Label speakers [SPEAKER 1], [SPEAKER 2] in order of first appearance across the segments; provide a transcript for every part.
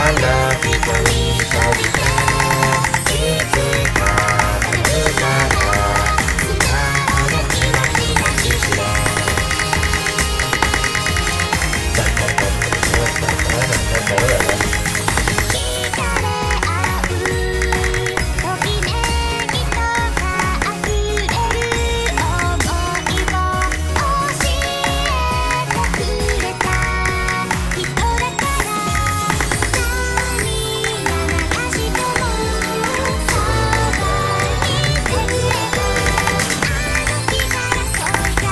[SPEAKER 1] I love you.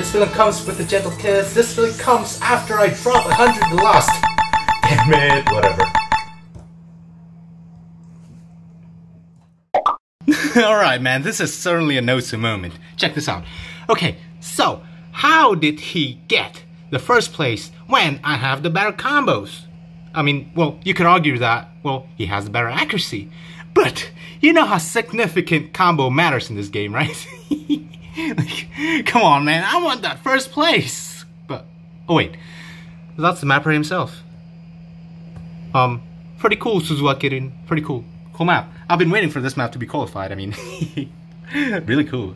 [SPEAKER 1] This feeling comes with a gentle kiss. This feeling comes after I drop a hundred lost. Damn it, whatever.
[SPEAKER 2] Alright, man, this is certainly a Nozu moment. Check this out. Okay, so, how did he get the first place when I have the better combos? I mean, well, you could argue that, well, he has better accuracy. But, you know how significant combo matters in this game, right? like, come on, man, I want that first place! But, oh wait, that's the mapper himself. Um, pretty cool, Suzuaki Rin. Pretty cool. Cool map. I've been waiting for this map to be qualified. I mean, really cool.